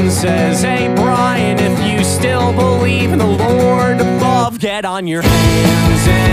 and says, Hey, Brian, if you still believe in the Lord above, get on your hands and